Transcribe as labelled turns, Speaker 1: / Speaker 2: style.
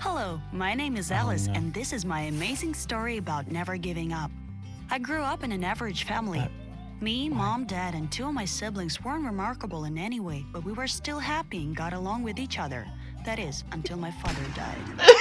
Speaker 1: Hello, my name is
Speaker 2: Oh, no.
Speaker 1: and this is my amazing story about never giving up. I grew up in an average family.
Speaker 2: Uh,
Speaker 1: Me, mom, dad, and two of my siblings weren't remarkable in any way, but we were still happy and got along with each other. That is, until my father died.